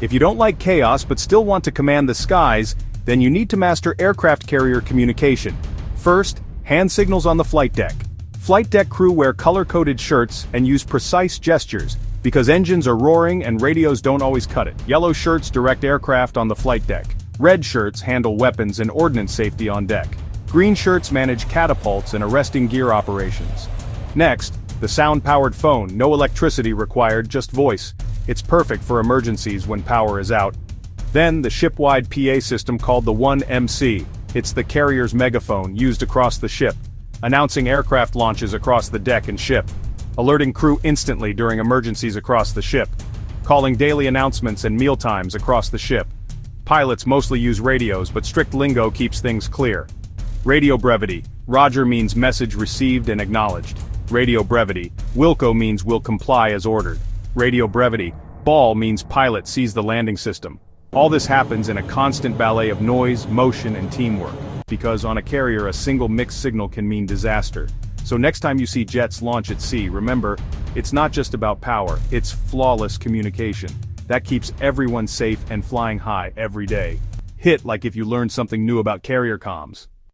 If you don't like chaos but still want to command the skies, then you need to master aircraft carrier communication. First, hand signals on the flight deck. Flight deck crew wear color-coded shirts and use precise gestures, because engines are roaring and radios don't always cut it. Yellow shirts direct aircraft on the flight deck. Red shirts handle weapons and ordnance safety on deck. Green shirts manage catapults and arresting gear operations. Next, the sound-powered phone, no electricity required, just voice. It's perfect for emergencies when power is out. Then, the ship-wide PA system called the 1MC. It's the carrier's megaphone, used across the ship, announcing aircraft launches across the deck and ship, alerting crew instantly during emergencies across the ship, calling daily announcements and meal times across the ship. Pilots mostly use radios but strict lingo keeps things clear. Radio brevity, Roger means message received and acknowledged. Radio brevity, Wilco means will comply as ordered. Radio brevity, Ball means pilot sees the landing system. All this happens in a constant ballet of noise, motion and teamwork. Because on a carrier a single mixed signal can mean disaster. So next time you see jets launch at sea, remember, it's not just about power, it's flawless communication. That keeps everyone safe and flying high every day. Hit like if you learned something new about carrier comms.